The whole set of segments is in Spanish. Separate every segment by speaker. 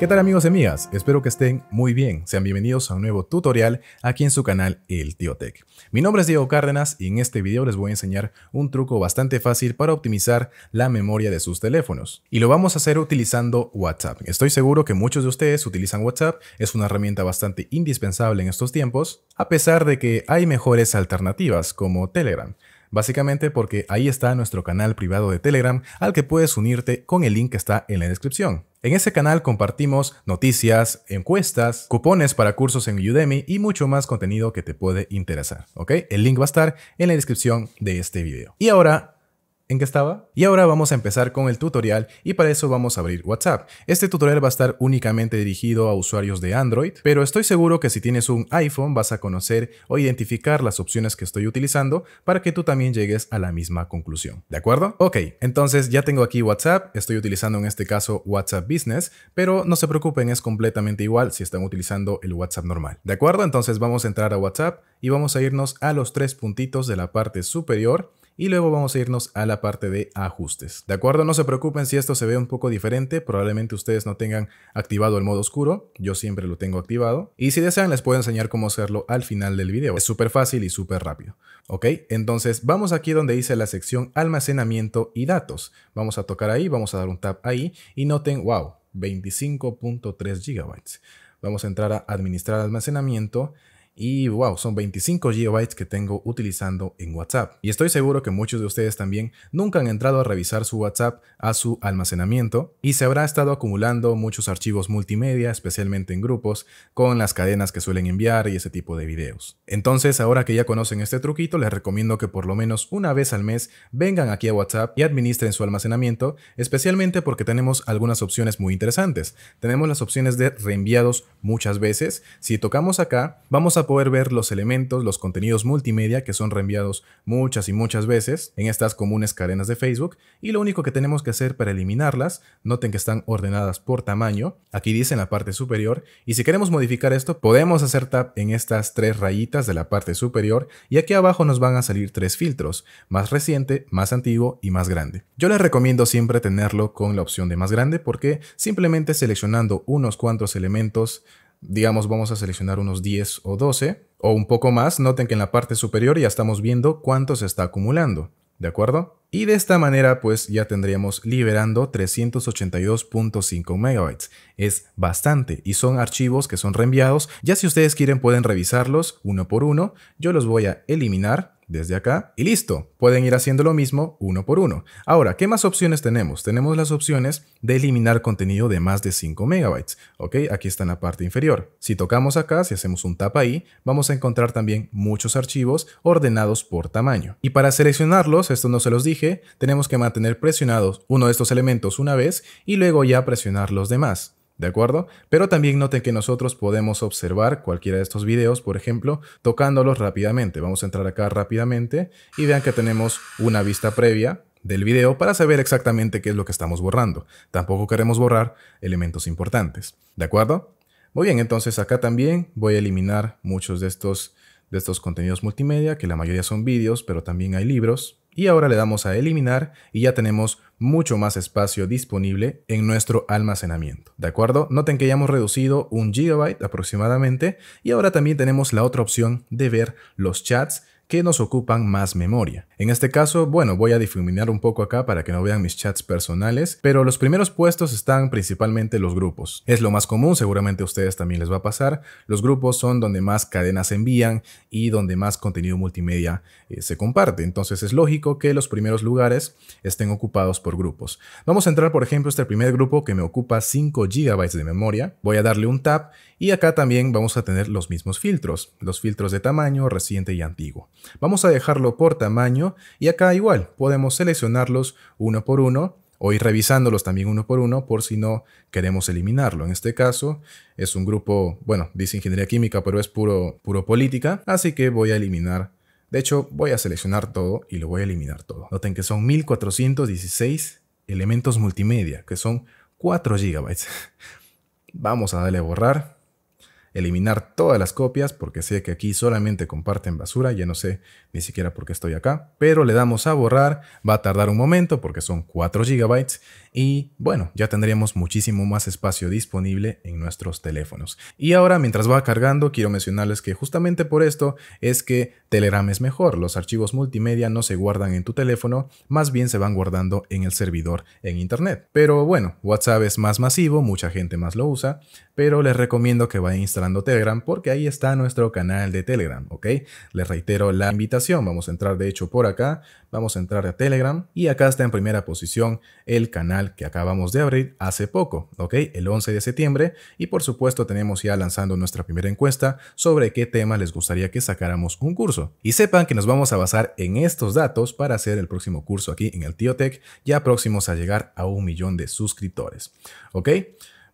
Speaker 1: ¿Qué tal amigos y amigas? Espero que estén muy bien. Sean bienvenidos a un nuevo tutorial aquí en su canal El Tío Tech. Mi nombre es Diego Cárdenas y en este video les voy a enseñar un truco bastante fácil para optimizar la memoria de sus teléfonos. Y lo vamos a hacer utilizando WhatsApp. Estoy seguro que muchos de ustedes utilizan WhatsApp, es una herramienta bastante indispensable en estos tiempos, a pesar de que hay mejores alternativas como Telegram. Básicamente porque ahí está nuestro canal privado de Telegram al que puedes unirte con el link que está en la descripción. En ese canal compartimos noticias, encuestas, cupones para cursos en Udemy y mucho más contenido que te puede interesar. El link va a estar en la descripción de este video. Y ahora ¿En qué estaba? Y ahora vamos a empezar con el tutorial y para eso vamos a abrir WhatsApp. Este tutorial va a estar únicamente dirigido a usuarios de Android, pero estoy seguro que si tienes un iPhone vas a conocer o identificar las opciones que estoy utilizando para que tú también llegues a la misma conclusión. ¿De acuerdo? Ok, entonces ya tengo aquí WhatsApp, estoy utilizando en este caso WhatsApp Business, pero no se preocupen, es completamente igual si están utilizando el WhatsApp normal. ¿De acuerdo? Entonces vamos a entrar a WhatsApp y vamos a irnos a los tres puntitos de la parte superior y luego vamos a irnos a la parte de ajustes. ¿De acuerdo? No se preocupen si esto se ve un poco diferente, probablemente ustedes no tengan activado el modo oscuro, yo siempre lo tengo activado y si desean les puedo enseñar cómo hacerlo al final del video. Es súper fácil y súper rápido. ¿Ok? Entonces vamos aquí donde dice la sección almacenamiento y datos. Vamos a tocar ahí, vamos a dar un tap ahí y noten, wow, 25.3 gigabytes. Vamos a entrar a administrar almacenamiento y wow, son 25 GB que tengo utilizando en WhatsApp. Y estoy seguro que muchos de ustedes también nunca han entrado a revisar su WhatsApp a su almacenamiento y se habrá estado acumulando muchos archivos multimedia, especialmente en grupos, con las cadenas que suelen enviar y ese tipo de videos. Entonces, ahora que ya conocen este truquito, les recomiendo que por lo menos una vez al mes vengan aquí a WhatsApp y administren su almacenamiento, especialmente porque tenemos algunas opciones muy interesantes. Tenemos las opciones de reenviados muchas veces. Si tocamos acá, vamos a poder ver los elementos, los contenidos multimedia que son reenviados muchas y muchas veces en estas comunes cadenas de Facebook y lo único que tenemos que hacer para eliminarlas, noten que están ordenadas por tamaño, aquí dice en la parte superior y si queremos modificar esto podemos hacer tap en estas tres rayitas de la parte superior y aquí abajo nos van a salir tres filtros, más reciente, más antiguo y más grande. Yo les recomiendo siempre tenerlo con la opción de más grande porque simplemente seleccionando unos cuantos elementos digamos vamos a seleccionar unos 10 o 12 o un poco más, noten que en la parte superior ya estamos viendo cuánto se está acumulando, ¿de acuerdo? Y de esta manera pues ya tendríamos liberando 382.5 megabytes. Es bastante y son archivos que son reenviados. Ya si ustedes quieren pueden revisarlos uno por uno. Yo los voy a eliminar desde acá y listo. Pueden ir haciendo lo mismo uno por uno. Ahora, ¿qué más opciones tenemos? Tenemos las opciones de eliminar contenido de más de 5 megabytes. Ok, aquí está en la parte inferior. Si tocamos acá, si hacemos un tap ahí, vamos a encontrar también muchos archivos ordenados por tamaño. Y para seleccionarlos, esto no se los dije, tenemos que mantener presionados uno de estos elementos una vez y luego ya presionar los demás. ¿De acuerdo? Pero también noten que nosotros podemos observar cualquiera de estos videos, por ejemplo, tocándolos rápidamente. Vamos a entrar acá rápidamente y vean que tenemos una vista previa del video para saber exactamente qué es lo que estamos borrando. Tampoco queremos borrar elementos importantes. ¿De acuerdo? Muy bien, entonces acá también voy a eliminar muchos de estos, de estos contenidos multimedia, que la mayoría son vídeos, pero también hay libros. Y ahora le damos a eliminar y ya tenemos mucho más espacio disponible en nuestro almacenamiento. ¿De acuerdo? Noten que ya hemos reducido un gigabyte aproximadamente y ahora también tenemos la otra opción de ver los chats que nos ocupan más memoria. En este caso, bueno, voy a difuminar un poco acá para que no vean mis chats personales, pero los primeros puestos están principalmente los grupos. Es lo más común, seguramente a ustedes también les va a pasar. Los grupos son donde más cadenas se envían y donde más contenido multimedia eh, se comparte. Entonces es lógico que los primeros lugares estén ocupados por grupos. Vamos a entrar, por ejemplo, este primer grupo que me ocupa 5 GB de memoria. Voy a darle un tap y acá también vamos a tener los mismos filtros, los filtros de tamaño, reciente y antiguo. Vamos a dejarlo por tamaño y acá igual podemos seleccionarlos uno por uno o ir revisándolos también uno por uno por si no queremos eliminarlo. En este caso es un grupo, bueno, dice ingeniería química, pero es puro, puro política, así que voy a eliminar. De hecho, voy a seleccionar todo y lo voy a eliminar todo. Noten que son 1416 elementos multimedia, que son 4 GB. Vamos a darle a borrar eliminar todas las copias porque sé que aquí solamente comparten basura, ya no sé ni siquiera por qué estoy acá, pero le damos a borrar, va a tardar un momento porque son 4 GB y bueno, ya tendríamos muchísimo más espacio disponible en nuestros teléfonos. Y ahora mientras va cargando quiero mencionarles que justamente por esto es que Telegram es mejor, los archivos multimedia no se guardan en tu teléfono, más bien se van guardando en el servidor en internet. Pero bueno, WhatsApp es más masivo, mucha gente más lo usa, pero les recomiendo que vayan Telegram porque ahí está nuestro canal de Telegram, ¿ok? Les reitero la invitación, vamos a entrar de hecho por acá, vamos a entrar a Telegram y acá está en primera posición el canal que acabamos de abrir hace poco, ¿ok? El 11 de septiembre y por supuesto tenemos ya lanzando nuestra primera encuesta sobre qué tema les gustaría que sacáramos un curso. Y sepan que nos vamos a basar en estos datos para hacer el próximo curso aquí en el Tiotech, ya próximos a llegar a un millón de suscriptores, ¿ok?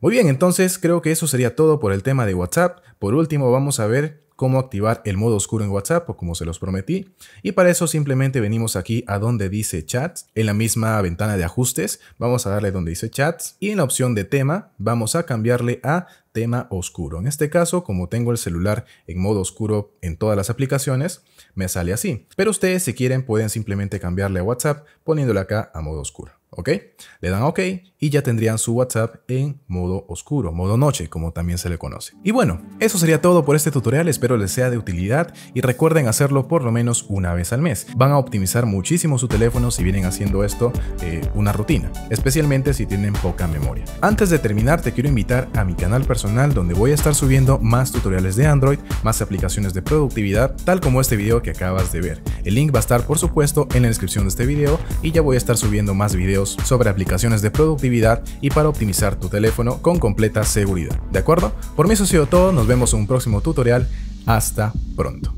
Speaker 1: Muy bien, entonces creo que eso sería todo por el tema de WhatsApp. Por último, vamos a ver cómo activar el modo oscuro en WhatsApp o como se los prometí. Y para eso simplemente venimos aquí a donde dice chats, en la misma ventana de ajustes, vamos a darle donde dice chats y en la opción de tema vamos a cambiarle a tema oscuro. En este caso, como tengo el celular en modo oscuro en todas las aplicaciones, me sale así. Pero ustedes si quieren pueden simplemente cambiarle a WhatsApp poniéndole acá a modo oscuro. ¿Ok? Le dan OK y ya tendrían su WhatsApp en modo oscuro, modo noche, como también se le conoce. Y bueno, eso sería todo por este tutorial, espero les sea de utilidad y recuerden hacerlo por lo menos una vez al mes. Van a optimizar muchísimo su teléfono si vienen haciendo esto eh, una rutina, especialmente si tienen poca memoria. Antes de terminar, te quiero invitar a mi canal personal donde voy a estar subiendo más tutoriales de Android, más aplicaciones de productividad, tal como este video que acabas de ver. El link va a estar por supuesto en la descripción de este video y ya voy a estar subiendo más sobre aplicaciones de productividad y para optimizar tu teléfono con completa seguridad. ¿De acuerdo? Por mí eso ha sido todo, nos vemos en un próximo tutorial. Hasta pronto.